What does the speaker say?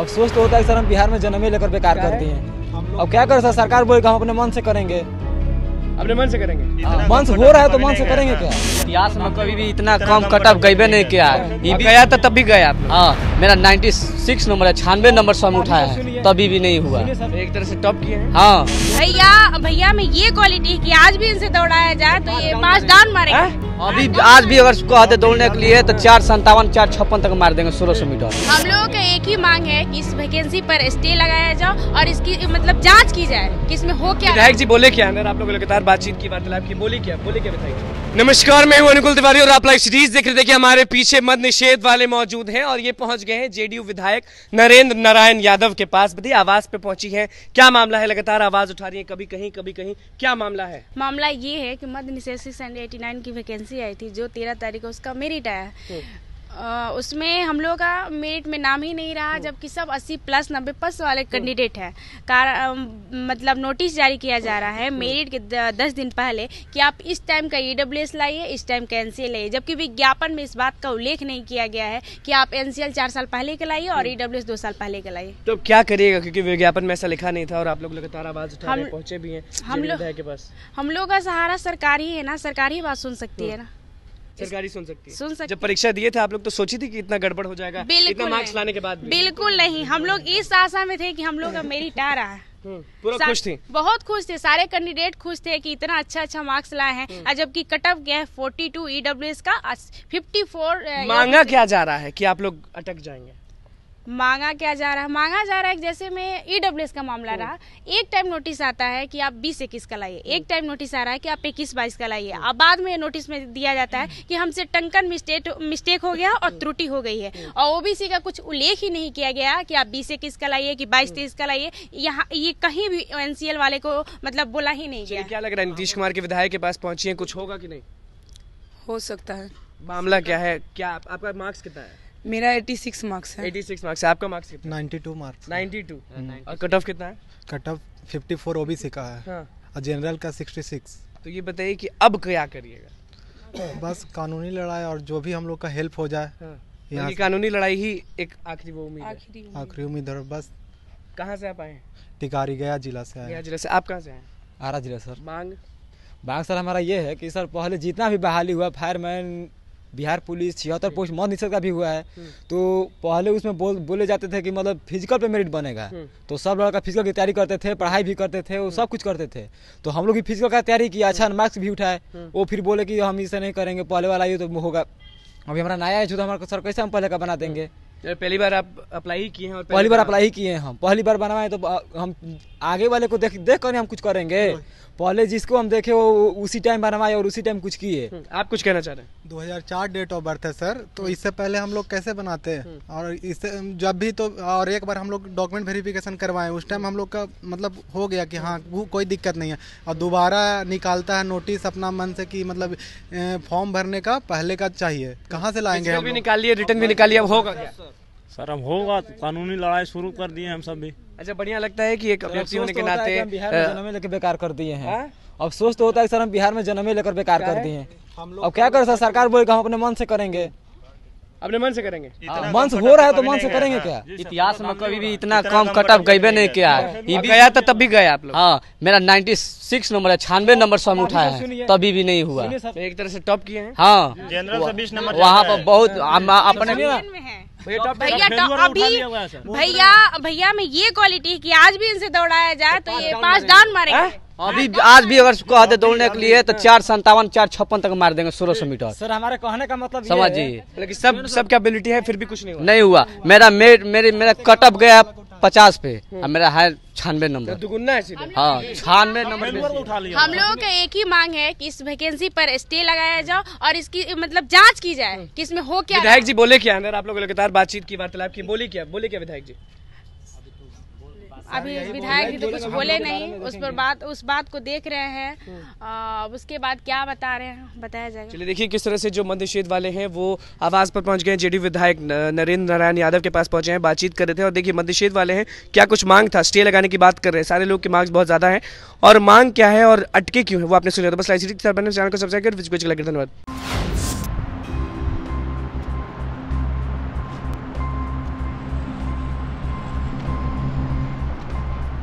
अफसोस तो होता है सर हम बिहार में जन्म ही लेकर बेकार कर दिए हैं? अब क्या करें सर सरकार बोले हम अपने मन से करेंगे। अपने मन से करेंगे? हाँ, मन से हो रहा है तो मन से करेंगे क्या? इतिहास में कभी भी इतना कम कटअप गईबे नहीं किया? है गया था तब भी गया। हाँ। मेरा 96 नंबर है छियानवे नंबर सौ में उठाया है। तभी भी नहीं हुआ। एक तरह से टॉप किए हाँ। भैया भैया में ये क्वालिटी है कि आज भी इनसे दौड़ाया जाए तो ये पाँच डाउन मारेंगे। अभी आज भी अगर कहते दौड़ने के लिए तो चार संतावन चार छप्पन तक मार देंगे सोलह सौ मीटर। हम लोगों का एक ही मांग है कि इस वैकेंसी पर स्टे लगाया जाओ और इसकी मतलब जाँच की जाए कि इसमें हो क्या विधायक जी बोले क्या अंदर आप लोगों लगातार बातचीत की वार्तालाप की बोली क्या बोले क्या विधायक जी? नमस्कार मैं हूँ अनुकुल तिवारी और आप लाइव सीरीज़ देख रहे थे कि हमारे पीछे मद निषेध वाले मौजूद हैं और ये पहुँच गए हैं जेडीयू विधायक नरेंद्र नारायण यादव के पास। बताइए आवाज़ पे पहुँची है। क्या मामला है? लगातार आवाज़ उठा रही है कभी कहीं कभी कहीं। क्या मामला है? मामला ये है कि मध्य निषेध सिक्स हंड्रेड एटी नाइन की वैकेंसी आई थी जो तेरह तारीख को उसका मेरिट आया। उसमें हम लोग का मेरिट में नाम ही नहीं रहा जबकि सब 80 प्लस 90 प्लस वाले कैंडिडेट हैं। कार मतलब नोटिस जारी किया जा रहा है मेरिट के दस दिन पहले कि आप इस टाइम का ई लाइए इस टाइम का एन लाइए। जबकि विज्ञापन में इस बात का उल्लेख नहीं किया गया है कि आप एन चार साल पहले के लाइए और ई दो साल पहले के लाइए। तो क्या करिएगा? क्योंकि विज्ञापन में ऐसा लिखा नहीं था और आप लोग लगातार आवाज़ उठा रहे पहुँचे भी हैं हम लोग- हम लोग का सहारा सरकार ही है ना सरकार ही बात सुन सकती है ना। सरकारी सुन सकती है। सुन सकती जब परीक्षा दिए थे आप लोग तो सोची थी कि इतना गड़बड़ हो जाएगा इतना बिल्कुल मार्क्स लाने के बाद भी। बिल्कुल नहीं। हम लोग इस आशा में थे कि हम लोग का मेरिट आ रहा है पूरा खुश थी। बहुत खुश थे। सारे कैंडिडेट खुश थे कि इतना अच्छा अच्छा मार्क्स लाए हैं। हम्म। और जबकि कट ऑफ़ गया है फोर्टी टू ईडब्ल्यू का फिफ्टी फोर मांगा क्या जा रहा है की आप लोग अटक जाएँगे? मांगा क्या जा रहा है? मांगा जा रहा है जैसे में ईडब्ल्यू का मामला। रहा एक टाइम नोटिस आता है कि आप बीस इक्कीस का लाइए। एक टाइम नोटिस आ रहा है कि आप इक्कीस बाईस का लाइए। अब बाद में नोटिस में दिया जाता है कि हमसे टंकन मिस्टेक मिस्टेक हो गया। और त्रुटि हो गई है। और ओबीसी का कुछ उल्लेख ही नहीं किया गया कि आप बीस इक्कीस का लाइए कि बाईस तेईस का लाइए। यहाँ ये कहीं भी एनसीएल वाले को मतलब बोला ही नहीं गया। क्या लग रहा है नीतीश कुमार के विधायक के पास पहुँची है? कुछ होगा कि नहीं? हो सकता है। मामला क्या है? क्या आपका मार्क्स कितना है? मेरा 86 मार्क्स है। 86 मार्क्स है आपका मार्क्स कितना? 92 मार्क्स 92 और कट ऑफ़ कितना है? कट ऑफ़ 54 ओबीसी का है। हाँ। और जनरल का 66 तो ये बताइए कि अब क्या करिएगा? बस कानूनी लड़ाई और जो भी हम लोग का हेल्प हो जाए हाँ। यहाँ ये कानूनी लड़ाई ही एक आखिरी वो उम्मीद है। आखिरी उम्मीद। है बस कहाँ से आप आए टिकारी गया जिला से गया आए ज़िले से। आप कहाँ से आए? हैं आरा जिला सर। मांग? बात सर हमारा ये है कि सर पहले जितना भी बहाली हुआ फायरमैन बिहार पुलिस छिहत्तर पोस्ट मौत निषेध का भी हुआ है। तो पहले उसमें बोल बोले जाते थे कि मतलब फ़िज़िकल पे मेरिट बनेगा। तो सब लड़का फ़िज़िकल की तैयारी करते थे पढ़ाई भी करते थे वो सब कुछ करते थे। तो हम लोग भी फ़िज़िकल का तैयारी किया अच्छा मार्क्स भी उठाए। वो फिर बोले कि हम इसे नहीं करेंगे पहले वाला ये तो होगा। अभी हमारा नया है जो तो हमारा सर कैसे हम पहले का बना देंगे। पहली बार आप अप्लाई ही किए हैं और पहली बार बार अप्लाई किए हैं हम। पहली बार बनवाए तो हम आगे वाले को देख देख कर हम कुछ करेंगे। पहले जिसको हम देखे वो उसी टाइम बनवाए और उसी टाइम कुछ किए। हम्म, आप कुछ कहना चाह रहे हैं? 2004 डेट ऑफ़ बर्थ है सर तो इससे पहले हम लोग कैसे बनाते हैं? और इससे जब भी तो और एक बार हम लोग डॉक्यूमेंट वेरिफिकेशन करवाए उस टाइम हम लोग का मतलब हो गया कि हाँ वो कोई दिक्कत नहीं है। और दोबारा निकालता है नोटिस अपना मन से कि मतलब फॉर्म भरने का पहले का चाहिए। कहाँ से लाएँगे Physical हम भी लोग? रिटर्न भी निकाल लिया अब होगा क्या? सर अब होगा तो कानूनी लड़ाई शुरू कर दिए हम सब भी अच्छा बढ़िया लगता है कि एक व्यक्ति होने के अफसोस तो होता है नाते कि बिहार में अ, जन्म लेकर बेकार कर दिए हैं। हाँ? अफसोस तो होता है सर हम बिहार में जन्मे लेकर बेकार कर दिए हैं। अब क्या करें सर सरकार बोले कि हम अपने मन से करेंगे। अपने मन से करेंगे? हाँ, मन से हो रहा है तो मन से करेंगे क्या? इतिहास में कभी भी इतना कम कटअप गईबे नहीं किया? है गया था तब भी गया आप लोग। हाँ मेरा 96 नंबर है छियानवे नंबर सौ में उठाया है। तभी भी नहीं हुआ। तो एक तरह से टॉप किए हैं। हाँ। जनरल नंबर वहाँ पर बहुत अपने में है भैया भैया तो में अभी। भैया भैया में ये क्वालिटी है कि आज भी इनसे दौड़ाया जाए तो ये पाँच डाउन मारे अभी आज भी अगर कहते दौड़ने के लिए तो चार संतावन चार छप्पन तक मार देंगे सोलह सौ मीटर। सर हमारे कहने का मतलब ये है- समझिए लेकिन सब सब कैपेबिलिटी है फिर भी कुछ नहीं हुआ। नहीं हुआ। मेरा मेरे मेरे मेरा कटअप गया। पचास पे। और मेरा है छियानवे तो नंबर दुगुना है हाँ छियानवे नंबर उठा लिया। हम लोगों का एक ही मांग है कि इस वैकेंसी पर स्टे लगाया जाओ और इसकी मतलब जाँच की जाए कि इसमें हो क्या विधायक जी बोले क्या? अंदर आप लोग लगातार बातचीत की वार्तालाप की बोले क्या? बोले क्या विधायक जी? अभी विधायक जी तो कुछ बोले नहीं उस पर बात उस बात को देख रहे हैं। आ, उसके बाद क्या बता रहे हैं? बताया जाएगा। चलिए देखिए किस तरह से जो मध्य निषेध वाले हैं वो आवाज़ पर पहुँच गए जेडीयू विधायक नरेंद्र नारायण यादव के पास पहुँचे हैं बातचीत कर रहे थे। और देखिए मध्य निषेध वाले हैं क्या कुछ मांग था? स्टे लगाने की बात कर रहे हैं। सारे लोग की मांग बहुत ज़्यादा है। और मांग क्या है और अटके क्यों है? वो आपने सुना तो बस लाइव चैनल को सब्सक्राइब कर धन्यवाद।